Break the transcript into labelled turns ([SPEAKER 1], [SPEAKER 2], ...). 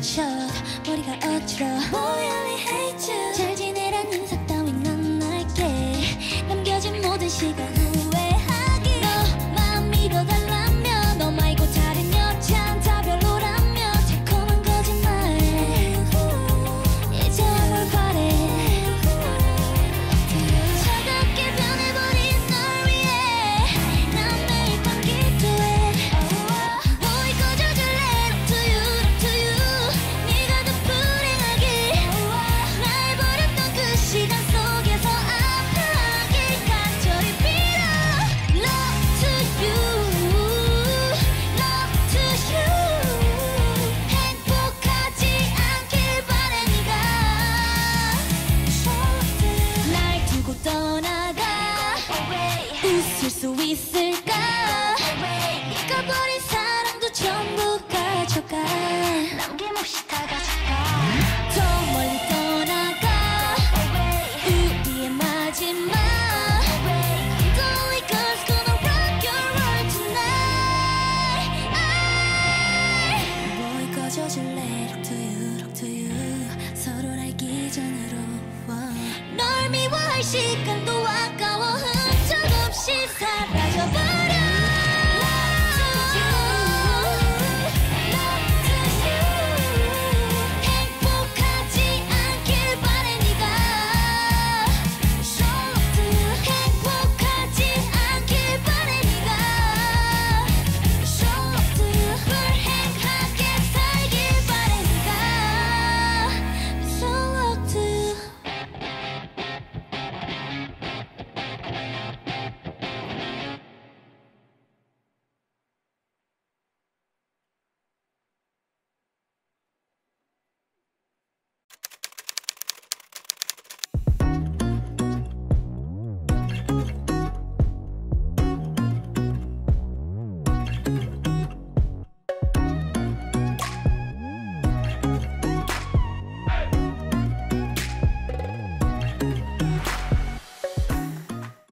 [SPEAKER 1] 멈춰. 머리가 어지러 Boy I hate you 잘 지내란 인사 따윈 난 날게. 남겨진 모든 시간 있을까? 꺼버린 사랑도 전부 가져가. 남김없이 다 가져가. 더 멀리 떠나가. 우리의 마지막. The only girl's gonna rock your world tonight. 뭘 꺼져줄래? Look to you, look to you. 서로 알기 전으로 널 미워할 시간도 아까워. 흔적 없이 살아.